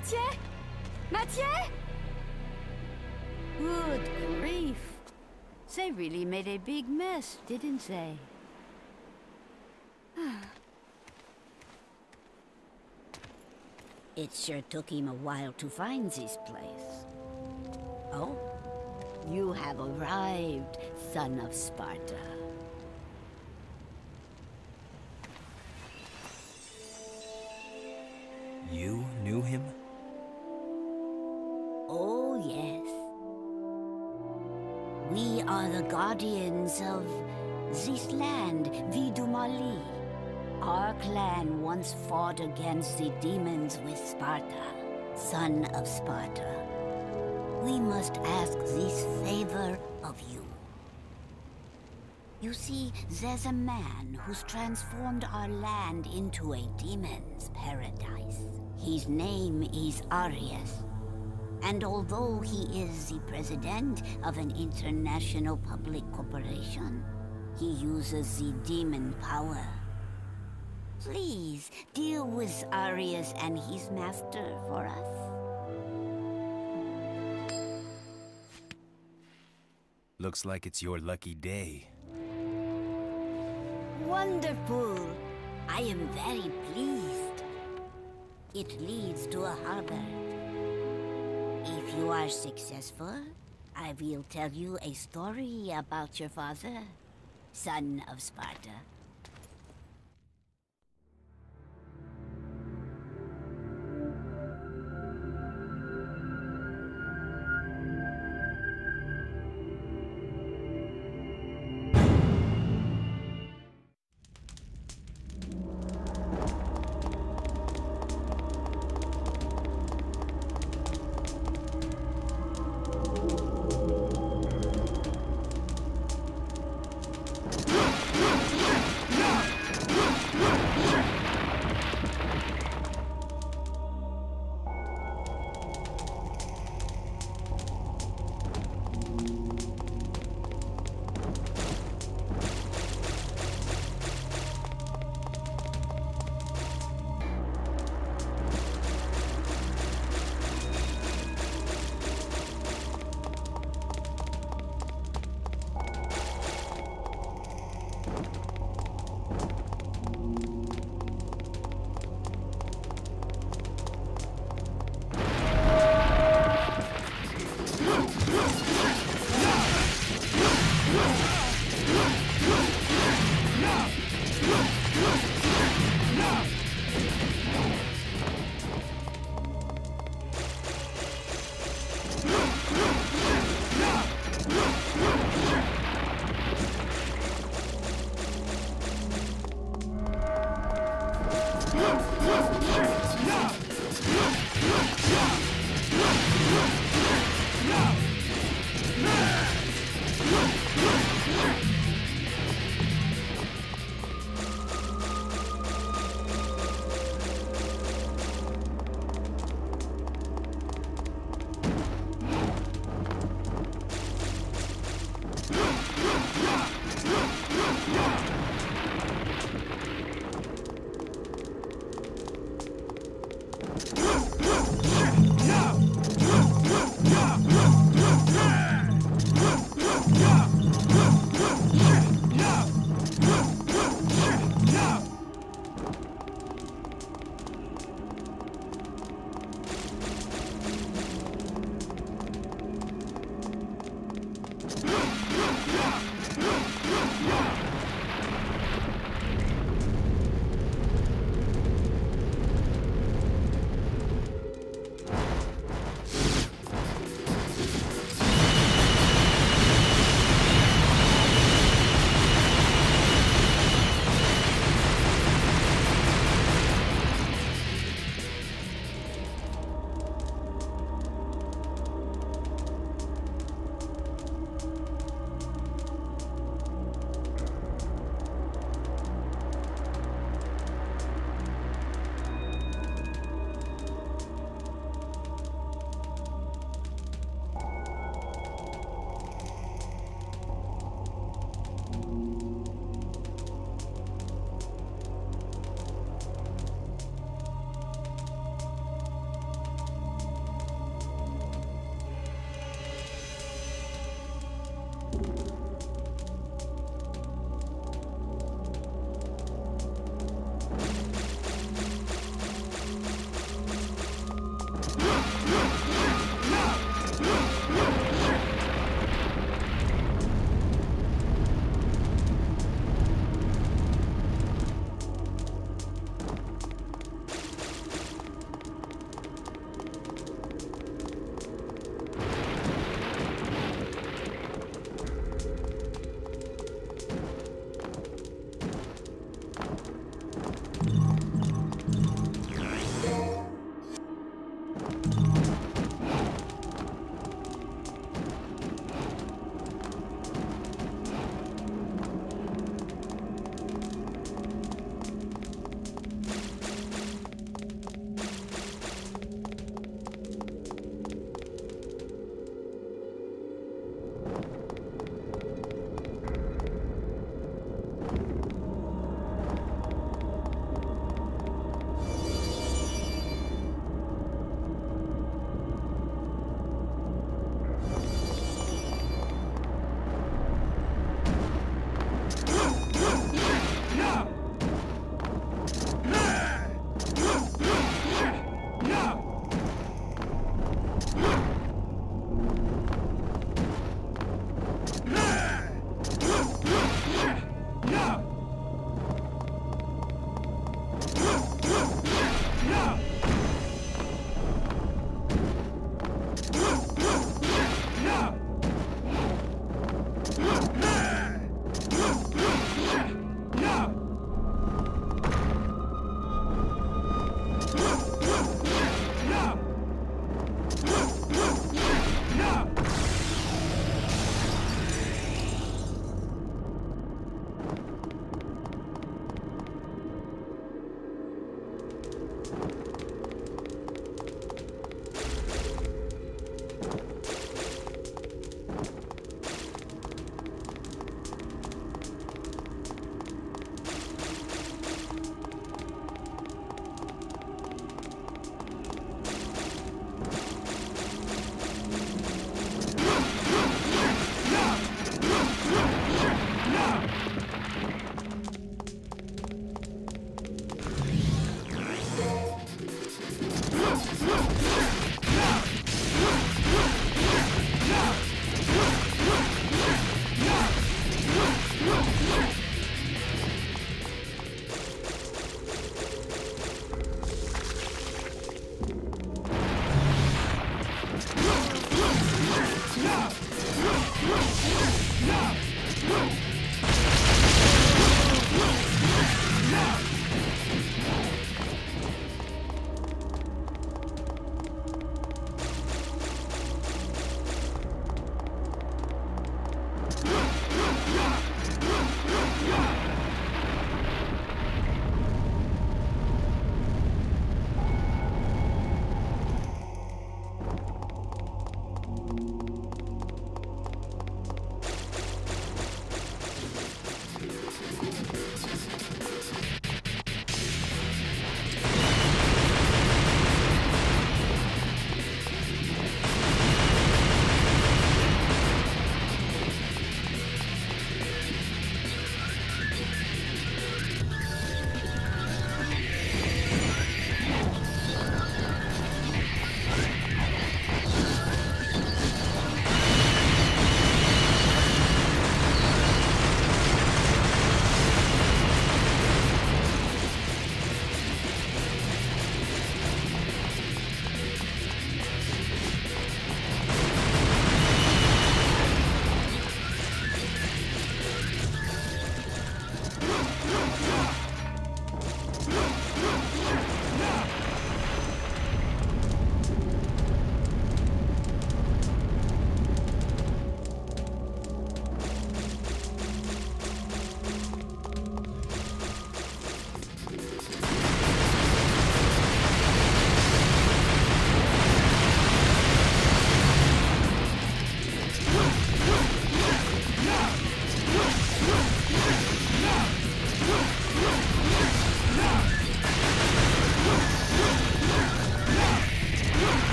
Matier? Matier? Good grief. They really made a big mess, didn't they? it sure took him a while to find this place. Oh, you have arrived, son of Sparta. Oh, yes. We are the guardians of this land, Vie de Marli. Our clan once fought against the demons with Sparta, son of Sparta. We must ask this favor of you. You see, there's a man who's transformed our land into a demon's paradise. His name is Arius. And although he is the president of an international public corporation, he uses the demon power. Please, deal with Arius and his master for us. Looks like it's your lucky day. Wonderful! I am very pleased. It leads to a harbor. If you are successful, I will tell you a story about your father, son of Sparta. Shit!